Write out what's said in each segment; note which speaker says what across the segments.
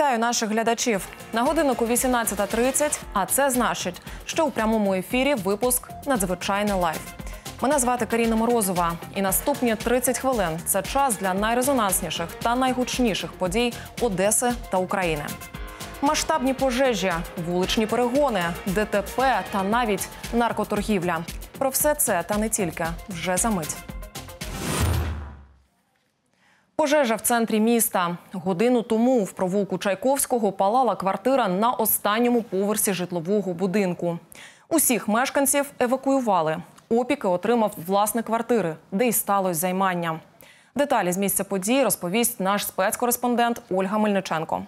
Speaker 1: Вітаю наших глядачів на годиннику 18.30, А це значить, що у прямому ефірі випуск надзвичайний live. Мене звати Каріна Морозова, і наступні 30 хвилин це час для найрезонансніших та найгучніших подій Одеси та України. Масштабні пожежі, вуличні перегони, ДТП та навіть наркоторгівля. Про все це та не тільки вже за мить. Пожежа в центрі міста. Годину тому в провулку Чайковського палала квартира на останньому поверсі житлового будинку. Усіх мешканців евакуювали. Опіки отримав власник квартири, де й сталося займання. Деталі з місця події розповість наш спецкореспондент Ольга Мельниченко.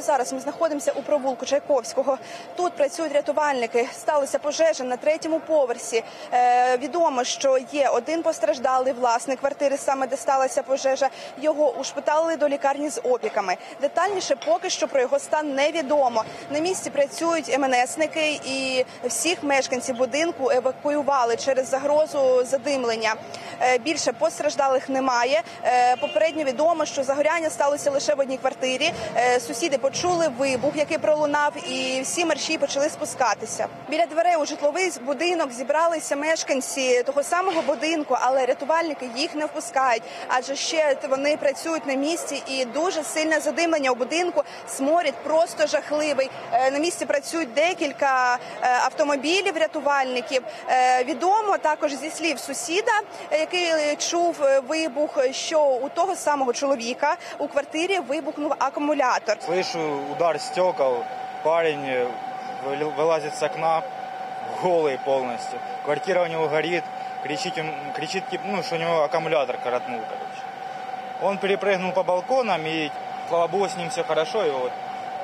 Speaker 2: Зараз ми знаходимося у провулку Чайковського. Тут працюють рятувальники. Сталася пожежа на третьому поверсі. Е, відомо, що є один постраждалий власник квартири, саме де сталася пожежа. Його ушпиталили до лікарні з опіками. Детальніше поки що про його стан невідомо. На місці працюють МНСники і всіх мешканців будинку евакуювали через загрозу задимлення. Е, більше постраждалих немає. Е, попередньо відомо, що загоряння сталося лише в одній квартирі. Е, Сусіди почули вибух, який пролунав, і всі мерщі почали спускатися. Біля дверей у житловий будинок зібралися мешканці того самого будинку, але рятувальники їх не впускають, адже ще вони працюють на місці і дуже сильне задимлення у будинку. Сморід просто жахливий. Е, На місці працюють декілька е, автомобілів рятувальників. Е, Відомо також зі слів сусіда, який чув вибух, що у того самого чоловіка у квартирі вибухнув акумулятор.
Speaker 3: Слышу удар стекол, парень э, выли- вылазит с окна, голый полностью. Квартира у него горит, кричит, им- кричит тип- ну, что у него аккумулятор коротнул, короче. Он перепрыгнул по балконам, и, слава богу, с ним все хорошо, его вот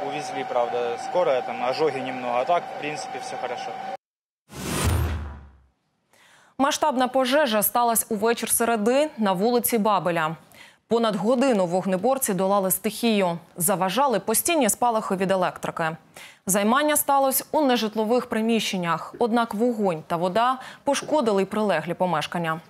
Speaker 3: увезли, правда, скорая, там, ожоги немного, а так, в принципе, все хорошо.
Speaker 1: Масштабна пожежа сталася увечір середи на вулиці Бабеля. Понад годину вогнеборці долали стихію. Заважали постійні спалахи від електрики. Займання сталося у нежитлових приміщеннях. Однак вогонь та вода пошкодили й прилеглі помешкання.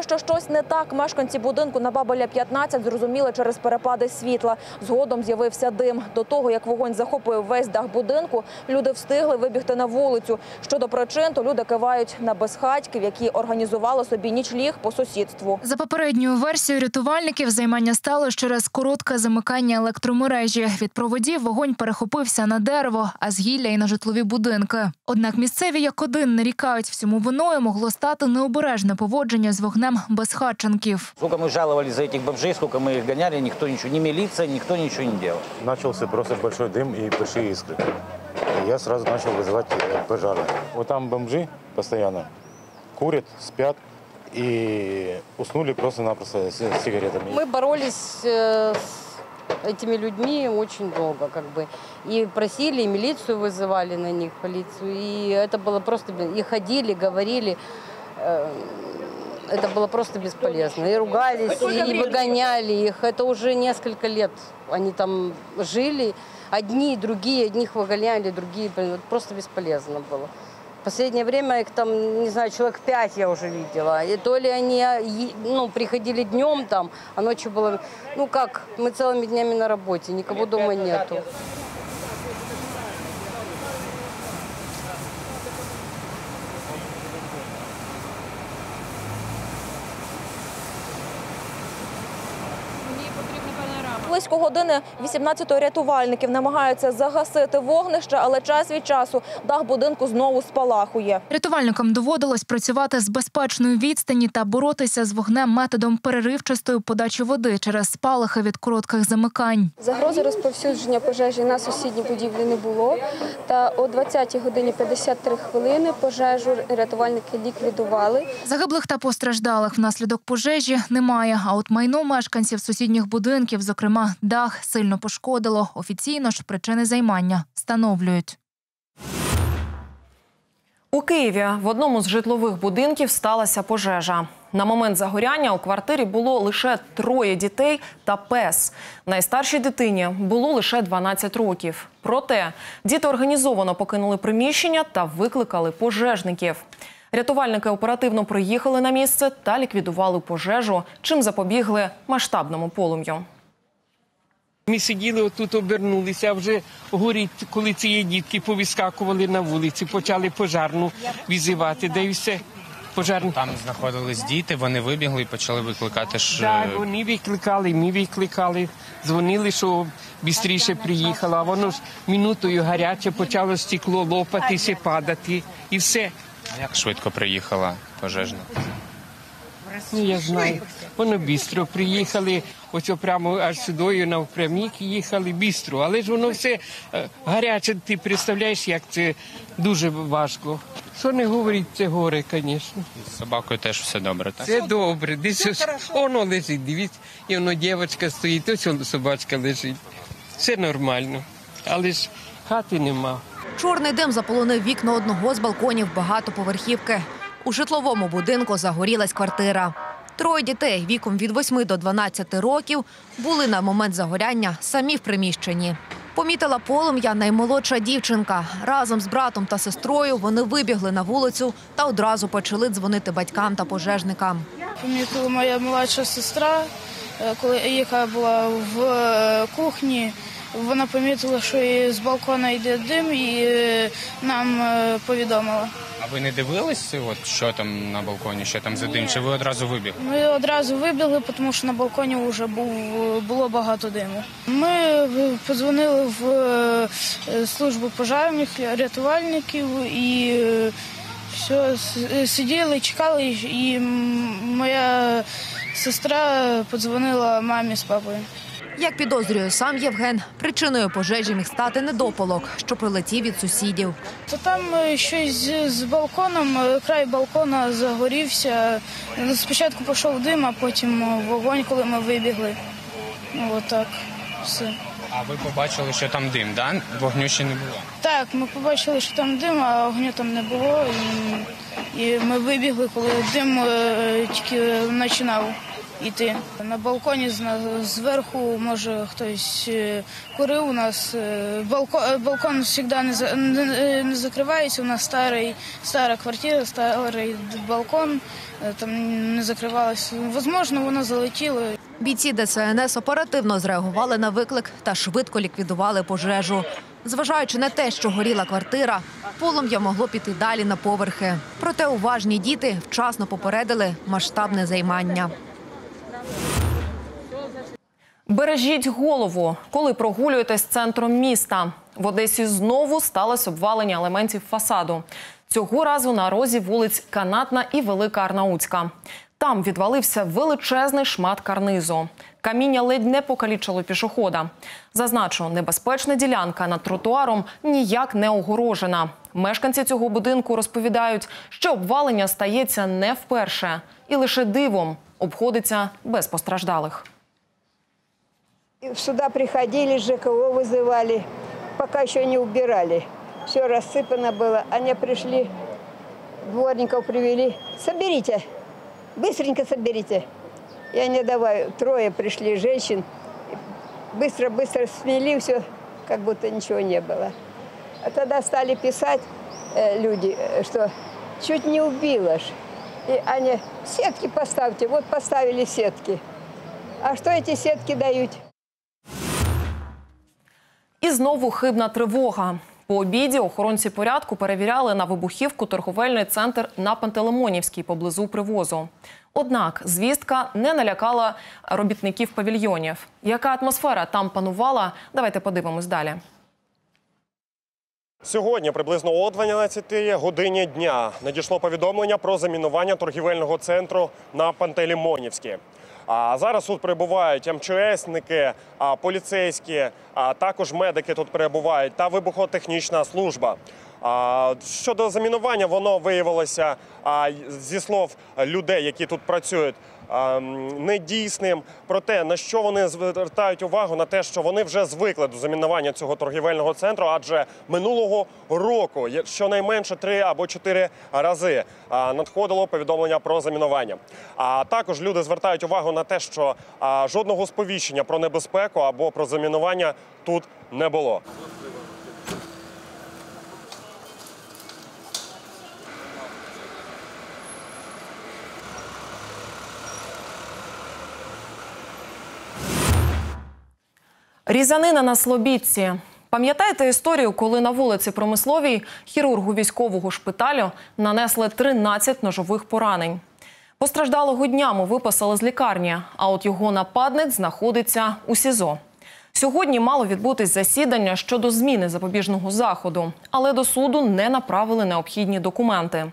Speaker 4: Те, що щось не так, мешканці будинку на Бабеля 15 зрозуміли через перепади світла. Згодом з'явився дим. До того, як вогонь захопив весь дах будинку, люди встигли вибігти на вулицю. Щодо причин, то люди кивають на безхатьків, які організували собі нічліг по сусідству.
Speaker 5: За попередньою версією рятувальників, займання сталося через коротке замикання електромережі. Від проводів вогонь перехопився на дерево, а з гілля і на житлові будинки. Однак місцеві як один нарікають, всьому виною могло стати необережне поводження з вогнем безхатченків.
Speaker 6: Сколько мы жаловались за этих бомжей, сколько мы их гоняли, никто ничего, ни милиция, никто ничего не делал.
Speaker 7: Начался просто большой дым и большие искры. И я сразу начал вызывать э, пожары. Вот там бомжи постоянно курят, спят и уснули просто-напросто с сигаретами.
Speaker 8: Мы боролись э, с этими людьми очень долго, как бы. И просили, и милицию вызывали на них, полицию. И это было просто... И ходили, говорили. Это было просто бесполезно. И ругались, и выгоняли их. Это уже несколько лет они там жили. Одни, другие, одних выгоняли, другие... Просто бесполезно было. В последнее время их там, не знаю, человек пять я уже видела. И то ли они е- ну, приходили днем там, а ночью было... Ну как, мы целыми днями на работе, никого дома нету.
Speaker 4: Близько години 18 рятувальників намагаються загасити вогнище, але час від часу дах будинку знову спалахує.
Speaker 5: Рятувальникам доводилось працювати з безпечної відстані та боротися з вогнем методом переривчастої подачі води через спалахи від коротких замикань.
Speaker 9: Загрози розповсюдження пожежі на сусідній будівлі не було. Та о 20 годині 53 хвилини пожежу рятувальники ліквідували.
Speaker 5: Загиблих та постраждалих внаслідок пожежі немає. А от майно мешканців сусідніх будинків, зокрема дах, сильно пошкодило. Офіційно ж причини займання встановлюють.
Speaker 1: У Києві в одному з житлових будинків сталася пожежа. На момент загоряння у квартирі було лише троє дітей та пес. Найстаршій дитині було лише 12 років. Проте діти організовано покинули приміщення та викликали пожежників. Рятувальники оперативно приїхали на місце та ліквідували пожежу, чим запобігли масштабному полум'ю.
Speaker 10: Ми сиділи отут, обернулися, а вже горить, коли ці дітки повіскакували на вулиці, почали пожарну візивати, де і все. Пожарну.
Speaker 11: Там знаходились діти, вони вибігли і почали викликати ж.
Speaker 10: Так,
Speaker 11: е,
Speaker 10: вони викликали, ми викликали, дзвонили, що швидше приїхала, а воно ж минутою гаряче почало стекло лопатися, падати і все.
Speaker 11: А як швидко приїхала пожежна?
Speaker 10: Ну, я знаю. Воно бістро приїхали, ось прямо аж сюди навпрямік їхали бістро. Але ж воно все е, гаряче, ти представляєш, як це дуже важко. Що не говорить, це горе, звісно.
Speaker 11: З собакою теж все добре, так?
Speaker 10: Це добре. Десь ось воно лежить, дивіться, і воно дівчинка стоїть, ось воно собачка лежить. Все нормально. Але ж хати нема.
Speaker 12: Чорний дим заполонив вікна одного з балконів багатоповерхівки. У житловому будинку загорілась квартира. Троє дітей віком від 8 до 12 років були на момент загоряння самі в приміщенні. Помітила полум'я наймолодша дівчинка. Разом з братом та сестрою вони вибігли на вулицю та одразу почали дзвонити батькам та пожежникам.
Speaker 13: Помітила моя молодша сестра, е, яка була в е, кухні. Вона помітила, що з балкона йде дим, і е, нам повідомила.
Speaker 11: А ви не дивились, от що там на балконі, що там за дим? Чи ви одразу вибігли?
Speaker 13: Ми одразу вибігли, тому що на балконі вже був було багато диму. Ми подзвонили в е, службу пожежних рятувальників і е, все сиділи, чекали, і моя сестра подзвонила мамі з папою.
Speaker 12: Як підозрює сам Євген, причиною пожежі міг стати недопалок, що прилетів від сусідів.
Speaker 13: То там е, щось з, балконом, е, край балкона загорівся. Спочатку пішов дим, а потім е, вогонь, коли ми вибігли. Ну, отак. Все.
Speaker 11: А ви побачили, що там дим, да? Вогню ще не було.
Speaker 13: Так, ми побачили, що там дим, а огню там не було. І, і ми вибігли, коли дим тільки починав йти. На балконі зверху, може, хтось е, курив у нас. е, Балкон, балкон завжди не, за- не, закривається. У нас старий, стара квартира, старий балкон, е, там не закривалося. Возможно, воно залетіло.
Speaker 12: Бійці ДСНС оперативно зреагували на виклик та швидко ліквідували пожежу. Зважаючи на те, що горіла квартира, полум'я могло піти далі на поверхи. Проте уважні діти вчасно попередили масштабне займання.
Speaker 1: Бережіть голову, коли прогулюєтесь центром міста. В Одесі знову сталося обвалення елементів фасаду. Цього разу на розі вулиць Канатна і Велика Арнаутська. Там відвалився величезний шмат карнизу. Каміння ледь не покалічило пішохода. Зазначу, небезпечна ділянка над тротуаром ніяк не огорожена. Мешканці цього будинку розповідають, що обвалення стається не вперше, і лише дивом обходиться без постраждалих.
Speaker 14: Сюда приходили, ЖКО вызывали, пока еще не убирали. Все рассыпано было. Они пришли, дворников привели. Соберите, быстренько соберите. Я не давай. Трое пришли женщин. Быстро-быстро смели все, как будто ничего не было. А тогда стали писать э, люди, э, что чуть не убило ж. И они, сетки поставьте. Вот поставили сетки. А что эти сетки дают?
Speaker 1: І знову хибна тривога. По обіді охоронці порядку перевіряли на вибухівку торговельний центр на Пантелеймонівській поблизу привозу. Однак звістка не налякала робітників павільйонів. Яка атмосфера там панувала? Давайте подивимось далі.
Speaker 15: Сьогодні приблизно о 12 годині дня надійшло повідомлення про замінування торгівельного центру на Пантелеймонівській. А зараз тут перебувають МЧСники, поліцейські, а також медики тут перебувають та вибухотехнічна служба. Щодо замінування, воно виявилося зі слов людей, які тут працюють. Недійсним, проте на що вони звертають увагу на те, що вони вже звикли до замінування цього торгівельного центру, адже минулого року щонайменше три або чотири рази надходило повідомлення про замінування. А також люди звертають увагу на те, що жодного сповіщення про небезпеку або про замінування тут не було.
Speaker 1: Різанина на Слобідці. Пам'ятаєте історію, коли на вулиці Промисловій хірургу військового шпиталю нанесли 13 ножових поранень? Постраждалого днями виписали з лікарні, а от його нападник знаходиться у СІЗО. Сьогодні мало відбутись засідання щодо зміни запобіжного заходу, але до суду не направили необхідні документи.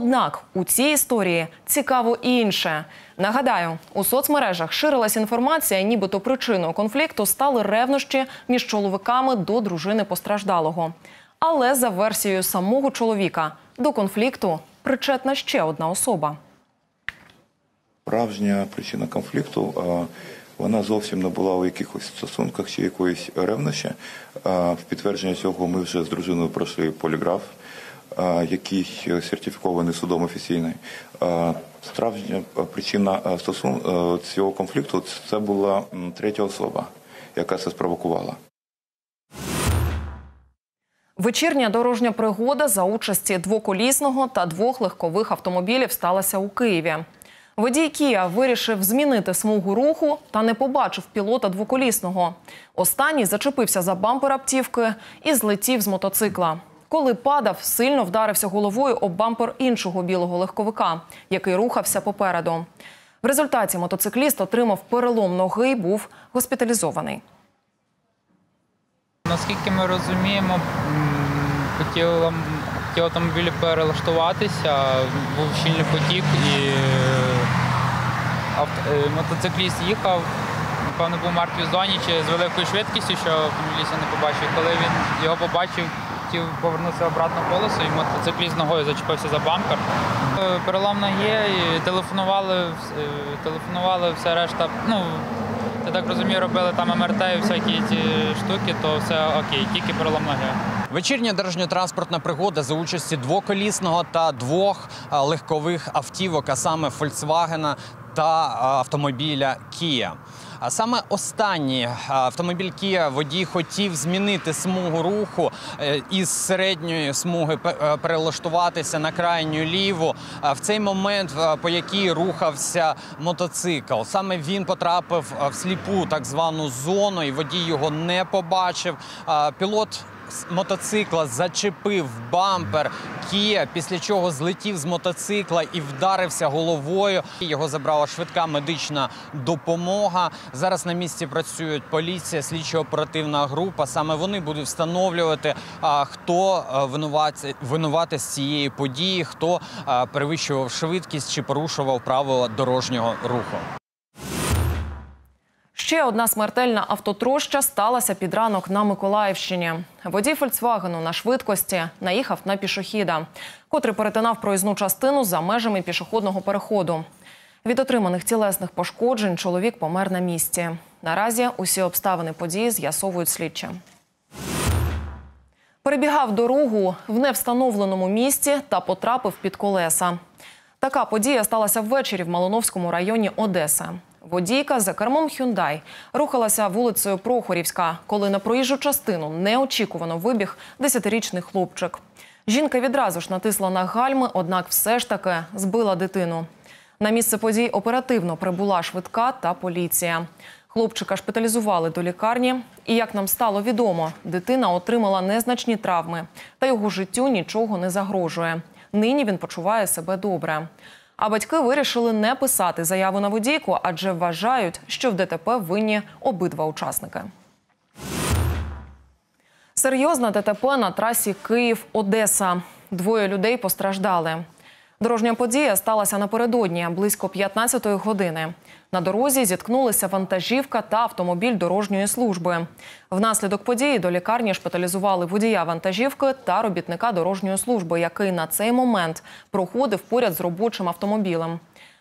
Speaker 1: Однак у цій історії цікаво інше. Нагадаю, у соцмережах ширилась інформація, нібито причиною конфлікту стали ревнощі між чоловіками до дружини постраждалого. Але за версією самого чоловіка до конфлікту причетна ще одна особа.
Speaker 16: Справжня причина конфлікту вона зовсім не була у якихось стосунках чи якоїсь ревнощі. В підтвердження цього ми вже з дружиною пройшли поліграф, який сертифікований судом офіційний. Справжня причина стосун цього конфлікту це була третя особа, яка це спровокувала.
Speaker 1: Вечірня дорожня пригода за участі двоколісного та двох легкових автомобілів сталася у Києві. Водій Кія вирішив змінити смугу руху та не побачив пілота двоколісного. Останній зачепився за бампер автівки і злетів з мотоцикла. Коли падав, сильно вдарився головою об бампер іншого білого легковика, який рухався попереду. В результаті мотоцикліст отримав перелом ноги і був госпіталізований.
Speaker 17: Наскільки ми розуміємо, хотіли, хотіли автомобілі перелаштуватися, був щільний потік і е, е, мотоцикліст їхав, напевно, був в мертвій зоні чи з великою швидкістю, що автомобіліст не побачив. Коли він його побачив, хотів повернутися обратно колесо, і мотоцикліст ногою зачепився за бампер. Е, Перелом ноги, телефонували, е, телефонували все решта. Ну, я так розумію, робили там МРТ і всякі ті штуки, то все окей, тільки перелом ноги.
Speaker 18: Вечірня дорожньо-транспортна пригода за участі двоколісного та двох легкових автівок, а саме Volkswagen та автомобіля Kia. А саме останній автомобіль Kia водій хотів змінити смугу руху е, із середньої смуги е, перелаштуватися на крайню ліву. В цей момент, е, по якій рухався мотоцикл, саме він потрапив е, в сліпу так звану зону, і водій його не побачив. Пілот мотоцикла зачепив бампер Кія, після чого злетів з мотоцикла і вдарився головою. Його забрала швидка медична допомога. Зараз на місці працюють поліція, слідчо-оперативна група. Саме вони будуть встановлювати, хто а, винуватець винуватець цієї події, хто перевищував швидкість чи порушував правила дорожнього руху.
Speaker 1: Ще одна смертельна автотроща сталася під ранок на Миколаївщині. Водій Фольксвагену на швидкості наїхав на пішохіда, котрий перетинав проїзну частину за межами пішохідного переходу. Від отриманих тілесних пошкоджень чоловік помер на місці. Наразі усі обставини події з'ясовують слідчі. Перебігав дорогу в невстановленому місці та потрапив під колеса. Така подія сталася ввечері в Малиновському районі Одеси. Водійка за кермом Hyundai рухалася вулицею Прохорівська, коли на проїжджу частину неочікувано вибіг 10-річний хлопчик. Жінка відразу ж натисла на гальми, однак все ж таки збила дитину. На місце подій оперативно прибула швидка та поліція. Хлопчика шпиталізували до лікарні, і як нам стало відомо, дитина отримала незначні травми, та його життю нічого не загрожує. Нині він почуває себе добре. А батьки вирішили не писати заяву на водійку, адже вважають, що в ДТП винні обидва учасники. Серйозна ДТП на трасі Київ-Одеса. Двоє людей постраждали. Дорожня подія сталася напередодні близько 15-ї години. На дорозі зіткнулися вантажівка та автомобіль дорожньої служби. Внаслідок події до лікарні шпиталізували водія вантажівки та робітника дорожньої служби, який на цей момент проходив поряд з робочим автомобілем.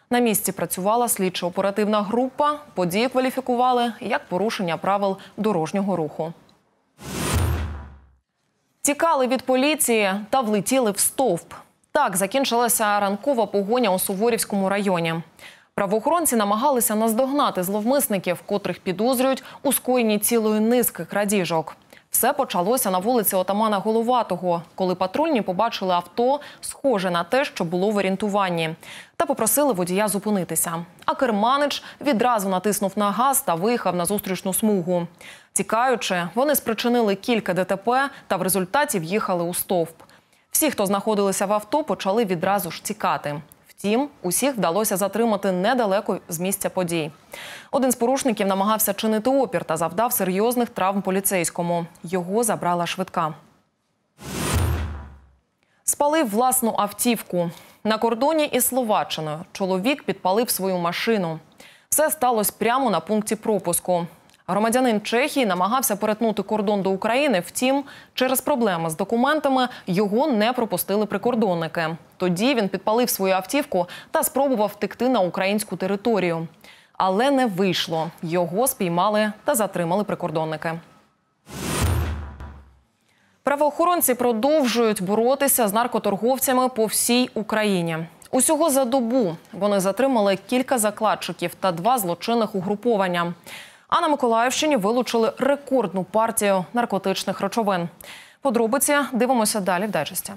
Speaker 1: На місці працювала слідчо-оперативна група. Подію кваліфікували як порушення правил дорожнього руху. Тікали від поліції та влетіли в стовп. Так закінчилася ранкова погоня у Суворівському районі. Правоохоронці намагалися наздогнати зловмисників, котрих підозрюють у скоєнні цілої низки крадіжок. Все почалося на вулиці Отамана Головатого, коли патрульні побачили авто, схоже на те, що було в орієнтуванні, та попросили водія зупинитися. А керманич відразу натиснув на газ та виїхав на зустрічну смугу. Тікаючи, вони спричинили кілька ДТП та в результаті в'їхали у стовп. Всі, хто знаходилися в авто, почали відразу ж тікати. Втім, усіх вдалося затримати недалеко з місця подій. Один з порушників намагався чинити опір та завдав серйозних травм поліцейському. Його забрала швидка. Спалив власну автівку. На кордоні із Словаччиною чоловік підпалив свою машину. Все сталося прямо на пункті пропуску. Громадянин Чехії намагався перетнути кордон до України. Втім, через проблеми з документами його не пропустили прикордонники. Тоді він підпалив свою автівку та спробував втекти на українську територію. Але не вийшло. Його спіймали та затримали прикордонники. Правоохоронці продовжують боротися з наркоторговцями по всій Україні. Усього за добу вони затримали кілька закладчиків та два злочинних угруповання. А на Миколаївщині вилучили рекордну партію наркотичних речовин. Подробиці дивимося далі в дайджесті.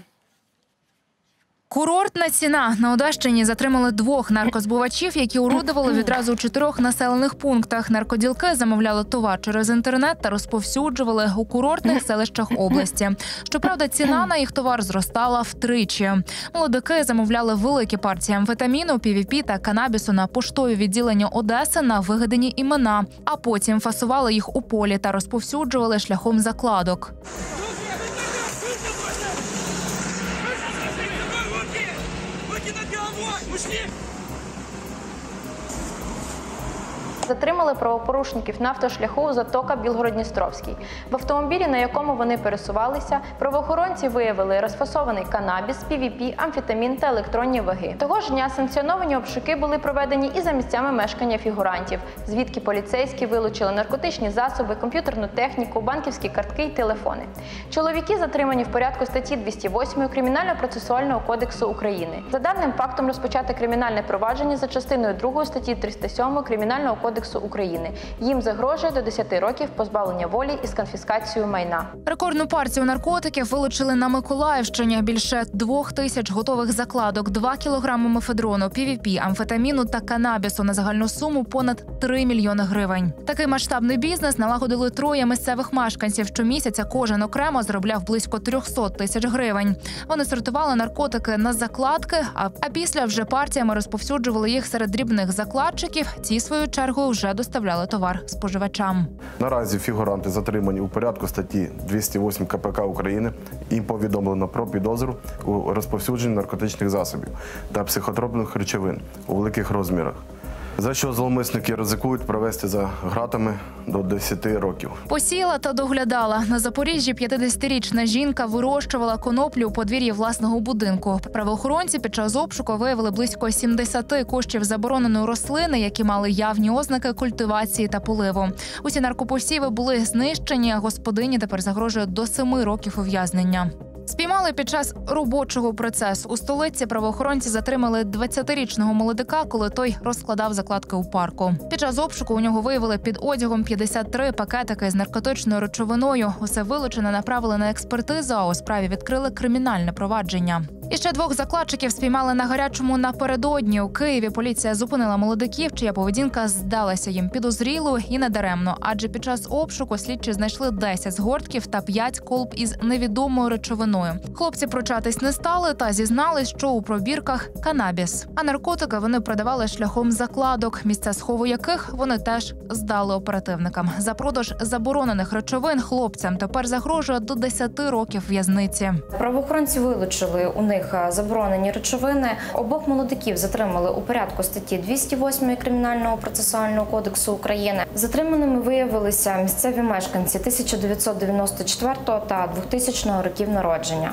Speaker 5: Курортна ціна на Одещині затримали двох наркозбувачів, які уродували відразу у чотирьох населених пунктах. Наркоділки замовляли товар через інтернет та розповсюджували у курортних селищах області. Щоправда, ціна на їх товар зростала втричі. Молодики замовляли великі партії амфетаміну, півіпі та канабісу на поштові відділення Одеси на вигадані імена, а потім фасували їх у полі та розповсюджували шляхом закладок.
Speaker 19: Затримали правопорушників на автошляху затока Білгород-Дністровський. В автомобілі, на якому вони пересувалися, правоохоронці виявили розфасований канабіс, PVP, амфетамін та електронні ваги. Того ж дня санкціоновані обшуки були проведені і за місцями мешкання фігурантів, звідки поліцейські вилучили наркотичні засоби, комп'ютерну техніку, банківські картки й телефони. Чоловіки затримані в порядку статті 208 Кримінально-процесуального кодексу України. За даним фактом розпочати кримінальне провадження за частиною 2 статті 307 Кримінального кодексу України. Їм загрожує до 10 років позбавлення волі із конфіскацією майна.
Speaker 5: Рекордну партію наркотиків вилучили на Миколаївщині. Більше двох тисяч готових закладок, 2 кілограми мефедрону, півіпі, амфетаміну та канабісу на загальну суму понад 3 мільйони гривень. Такий масштабний бізнес налагодили троє місцевих мешканців. Щомісяця кожен окремо заробляв близько 300 тисяч гривень. Вони сортували наркотики на закладки, а після вже партіями розповсюджували їх серед дрібних закладчиків. Ці свою чергу вже доставляли товар споживачам.
Speaker 20: Наразі фігуранти затримані у порядку статті 208 КПК України. Їм повідомлено про підозру у розповсюдженні наркотичних засобів та психотропних речовин у великих розмірах. За що зловмисники ризикують провести за гратами до 10 років.
Speaker 5: Посіяла та доглядала на Запоріжжі. 50-річна жінка вирощувала коноплю у подвір'ї власного будинку. Правоохоронці під час обшуку виявили близько 70 коштів забороненої рослини, які мали явні ознаки культивації та поливу. Усі наркопосіви були знищені. а Господині тепер загрожує до 7 років ув'язнення. Спіймали під час робочого процесу у столиці. Правоохоронці затримали 20-річного молодика, коли той розкладав закладки у парку. Під час обшуку у нього виявили під одягом 53 пакетики з наркотичною речовиною. Усе вилучене направили на експертизу. А у справі відкрили кримінальне провадження. І ще двох закладчиків спіймали на гарячому напередодні. У Києві поліція зупинила молодиків, чия поведінка здалася їм підозрілою і недаремно. Адже під час обшуку слідчі знайшли 10 згортків та 5 колб із невідомою речовиною. Хлопці пручатись не стали та зізнались, що у пробірках канабіс. А наркотики вони продавали шляхом закладок, місця схову яких вони теж здали оперативникам. За продаж заборонених речовин хлопцям тепер загрожує до 10 років в'язниці.
Speaker 19: Правоохоронці вилучили у них
Speaker 21: них е, заборонені речовини. Обох молодиків затримали у порядку статті 208 Кримінального процесуального кодексу України. Затриманими виявилися місцеві мешканці 1994 та 2000 років народження.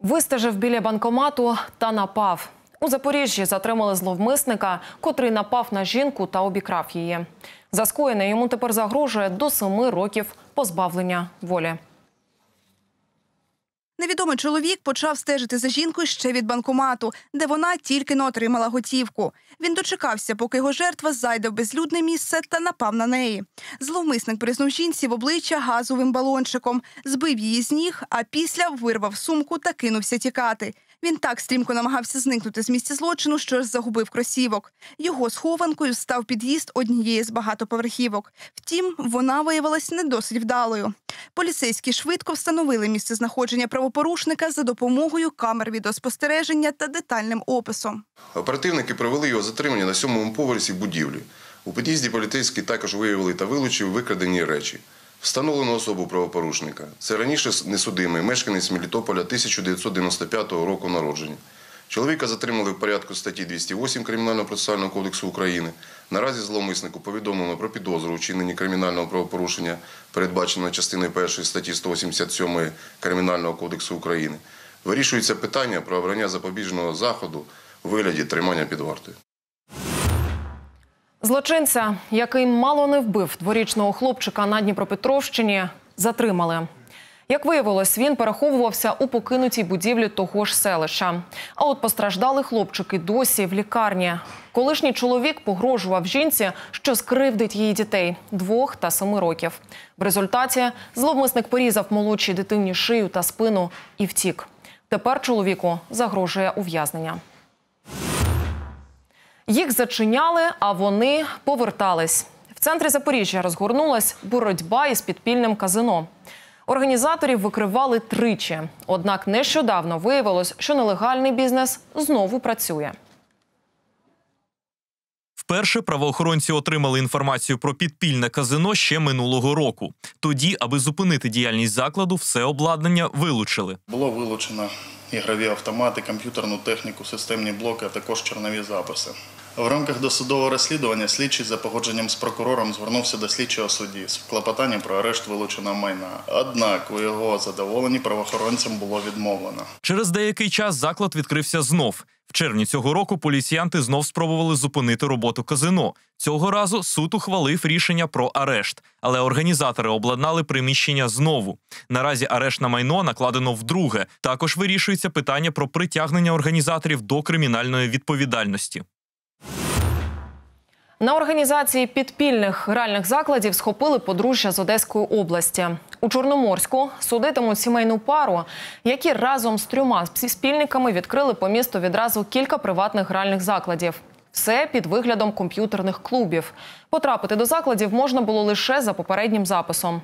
Speaker 1: Вистежив біля банкомату та напав. У Запоріжжі затримали зловмисника, котрий напав на жінку та обікрав її. За скоєне йому тепер загрожує до семи років позбавлення волі.
Speaker 2: Невідомий чоловік почав стежити за жінкою ще від банкомату, де вона тільки но отримала готівку. Він дочекався, поки його жертва зайде в безлюдне місце та напав на неї. Зловмисник признув жінці в обличчя газовим балончиком, збив її з ніг, а після вирвав сумку та кинувся тікати. Він так стрімко намагався зникнути з місця злочину, що загубив кросівок. Його схованкою став під'їзд однієї з багатоповерхівок. Втім, вона виявилась не досить вдалою. Поліцейські швидко встановили місце знаходження правопорушника за допомогою камер відеоспостереження та детальним описом.
Speaker 22: Оперативники провели його затримання на сьомому поверсі будівлі. У під'їзді поліцейські також виявили та вилучили викрадені речі. Встановлено особу правопорушника. Це раніше несудимий мешканець Мелітополя 1995 року народження. Чоловіка затримали в порядку статті 208 Кримінального процесуального кодексу України. Наразі зловмиснику повідомлено про підозру у вчиненні кримінального правопорушення, передбаченого частиною 1 статті 187 Кримінального кодексу України. Вирішується питання про обрання запобіжного заходу у вигляді тримання під вартою.
Speaker 1: Злочинця, який мало не вбив дворічного хлопчика на Дніпропетровщині, затримали. Як виявилось, він переховувався у покинутій будівлі того ж селища. А от постраждалий хлопчик і досі в лікарні. Колишній чоловік погрожував жінці, що скривдить її дітей двох та семи років. В результаті зловмисник порізав молодшій дитині шию та спину і втік. Тепер чоловіку загрожує ув'язнення. Їх зачиняли, а вони повертались. В центрі Запоріжжя розгорнулась боротьба із підпільним казино. Організаторів викривали тричі. Однак нещодавно виявилось, що нелегальний бізнес знову працює.
Speaker 23: Вперше правоохоронці отримали інформацію про підпільне казино ще минулого року. Тоді, аби зупинити діяльність закладу, все обладнання вилучили.
Speaker 24: Було вилучено ігрові автомати, комп'ютерну техніку, системні блоки, а також чорнові записи. В рамках досудового розслідування слідчий за погодженням з прокурором звернувся до слідчого судді з клопотанням про арешт вилученого майна. Однак у його задоволенні правоохоронцям було відмовлено.
Speaker 23: Через деякий час заклад відкрився знов. В червні цього року поліціянти знов спробували зупинити роботу казино. Цього разу суд ухвалив рішення про арешт, але організатори обладнали приміщення знову. Наразі арешт на майно накладено вдруге. Також вирішується питання про притягнення організаторів до кримінальної відповідальності.
Speaker 1: На організації підпільних гральних закладів схопили подружжя з Одеської області. У Чорноморську судитимуть сімейну пару, які разом з трьома спільниками відкрили по місту відразу кілька приватних гральних закладів. Все під виглядом комп'ютерних клубів. Потрапити до закладів можна було лише за попереднім записом.